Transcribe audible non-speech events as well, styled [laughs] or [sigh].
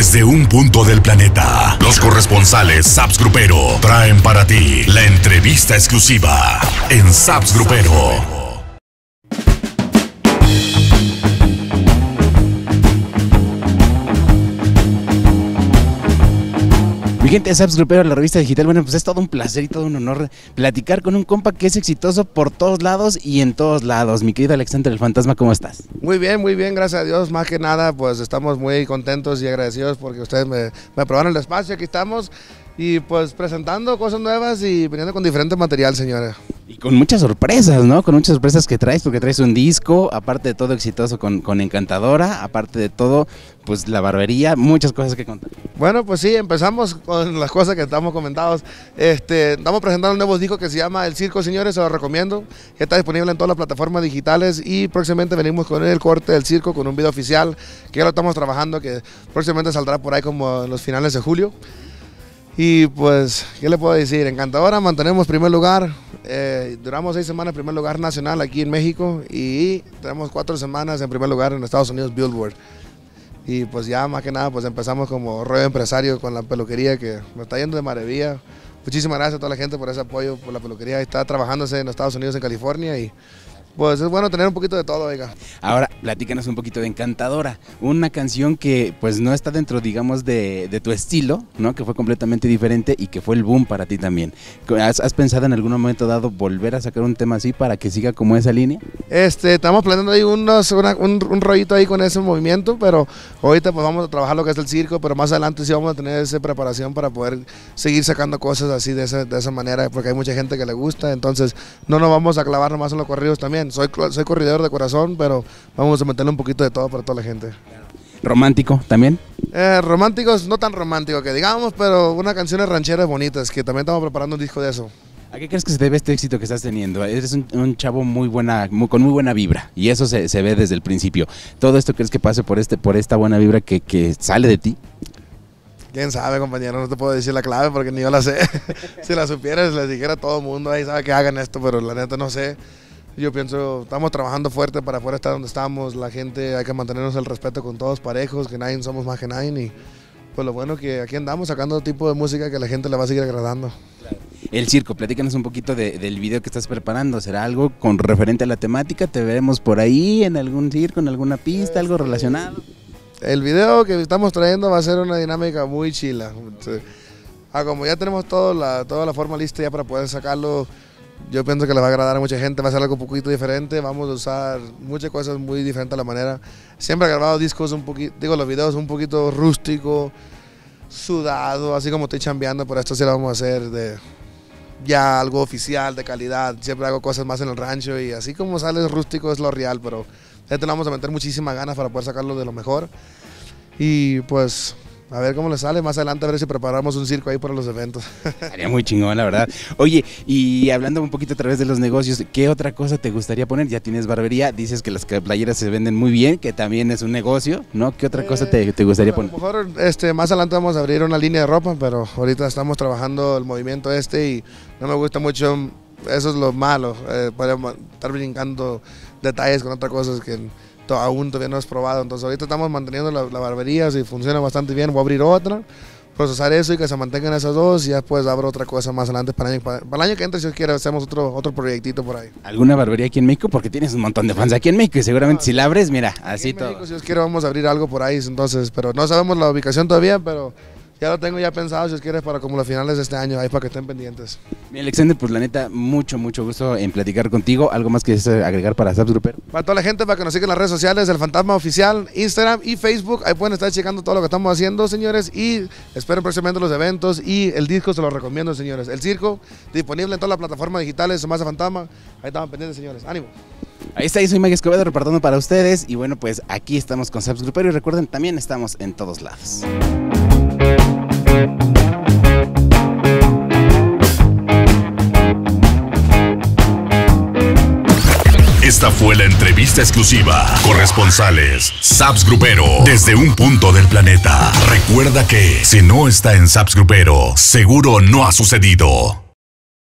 Desde un punto del planeta, los corresponsales Saps Grupero traen para ti la entrevista exclusiva en Saps Grupero. Gente de Saps Grupero, la revista digital, bueno, pues es todo un placer y todo un honor platicar con un compa que es exitoso por todos lados y en todos lados. Mi querido Alexander el Fantasma, ¿cómo estás? Muy bien, muy bien, gracias a Dios. Más que nada, pues estamos muy contentos y agradecidos porque ustedes me, aprobaron el espacio, aquí estamos y pues presentando cosas nuevas y viniendo con diferente material, señora. Y con muchas sorpresas, ¿no? Con muchas sorpresas que traes, porque traes un disco, aparte de todo exitoso con, con Encantadora, aparte de todo, pues la barbería, muchas cosas que contar. Bueno, pues sí, empezamos con las cosas que estamos comentados. Este, estamos presentando un nuevo disco que se llama El Circo, señores, se lo recomiendo. Que está disponible en todas las plataformas digitales y próximamente venimos con el corte del circo con un video oficial que ya lo estamos trabajando, que próximamente saldrá por ahí como en los finales de julio. Y pues, ¿qué le puedo decir? Encantadora, mantenemos primer lugar. Eh, duramos seis semanas en primer lugar nacional aquí en México y tenemos cuatro semanas en primer lugar en Estados Unidos Billboard. Y pues ya más que nada pues empezamos como rollo empresario con la peluquería que me está yendo de maravilla. Muchísimas gracias a toda la gente por ese apoyo por la peluquería. Está trabajándose en Estados Unidos, en California y pues es bueno tener un poquito de todo, oiga. Ahora, platícanos un poquito de Encantadora, una canción que pues no está dentro, digamos, de, tu estilo, ¿no? Que fue completamente diferente y que fue el boom para ti también. ¿Has, pensado en algún momento dado volver a sacar un tema así para que siga como esa línea? Este, estamos planeando ahí unos, un, rollito ahí con ese movimiento, pero ahorita pues vamos a trabajar lo que es el circo, pero más adelante sí vamos a tener esa preparación para poder seguir sacando cosas así de esa, de esa manera, porque hay mucha gente que le gusta, entonces no nos vamos a clavar nomás en los corridos también soy, soy corredor de corazón, pero vamos a meterle un poquito de todo para toda la gente. ¿Romántico también? Eh, románticos, no tan romántico que digamos, pero unas canciones rancheras bonitas, que también estamos preparando un disco de eso. ¿A qué crees que se debe este éxito que estás teniendo? Eres un, chavo muy buena, con muy buena vibra y eso se, ve desde el principio. ¿Todo esto crees que pase por, este, por esta buena vibra que, que sale de ti? Quién sabe, compañero, no te puedo decir la clave porque ni yo la sé. [laughs] si la supieras, les dijera a todo el mundo, ahí sabe que hagan esto, pero la neta no sé. Yo pienso, estamos trabajando fuerte para poder estar donde estamos, la gente, hay que mantenernos el respeto con todos parejos, que nadie somos más que nadie y pues lo bueno que aquí andamos sacando tipo de música que a la gente le va a seguir agradando. El circo, platícanos un poquito del video que estás preparando. ¿Será algo con referente a la temática? ¿Te veremos por ahí en algún circo, en alguna pista, algo relacionado? El video que estamos trayendo va a ser una dinámica muy chila. Ah, como ya tenemos todo la, toda la forma lista ya para poder sacarlo yo pienso que le va a agradar a mucha gente, va a ser algo un poquito diferente, vamos a usar muchas cosas muy diferentes a la manera. Siempre he grabado discos un poquito, digo, los videos un poquito rústico, sudado, así como estoy chambeando, pero esto sí lo vamos a hacer de ya algo oficial, de calidad. Siempre hago cosas más en el rancho y así como sale rústico es lo real, pero este le vamos a meter muchísimas ganas para poder sacarlo de lo mejor. Y pues a ver cómo le sale más adelante, a ver si preparamos un circo ahí para los eventos. [laughs] Sería muy chingón, la verdad. Oye, y hablando un poquito a través de los negocios, ¿qué otra cosa te gustaría poner? Ya tienes barbería, dices que las playeras se venden muy bien, que también es un negocio, ¿no? ¿Qué otra cosa te, gustaría poner? A lo mejor este, más adelante vamos a abrir una línea de ropa, pero ahorita estamos trabajando el movimiento este y no me gusta mucho, eso es lo malo, eh, podemos estar brincando detalles con otras cosas que aún todavía no es probado. Entonces ahorita estamos manteniendo la, barbería, si funciona bastante bien, voy a abrir otra, procesar eso y que se mantengan esas dos y después abro otra cosa más adelante para el año, para, el año que entra si quiere hacemos otro, otro proyectito por ahí. ¿Alguna barbería aquí en México? Porque tienes un montón de fans aquí en México y seguramente si la abres, mira, así todo. México, si os quiere vamos a abrir algo por ahí, entonces, pero no sabemos la ubicación todavía, pero ya lo tengo ya pensado, si quieres, para como los finales de este año, ahí para que estén pendientes. Mi Alexander, pues la neta, mucho, mucho gusto en platicar contigo. ¿Algo más que agregar para Subs Para toda la gente, para que nos sigan en las redes sociales, El Fantasma Oficial, Instagram y Facebook. Ahí pueden estar checando todo lo que estamos haciendo, señores. Y esperen próximamente los eventos y el disco se los recomiendo, señores. El circo, disponible en todas las plataformas digitales, más Fantasma. Ahí estaban pendientes, señores. Ánimo. Ahí está, yo soy Mike Escobedo repartiendo para ustedes. Y bueno, pues aquí estamos con Subs Grupero. Y recuerden, también estamos en todos lados. Fue la entrevista exclusiva. Corresponsales, Saps Grupero, desde un punto del planeta. Recuerda que si no está en Saps Grupero, seguro no ha sucedido.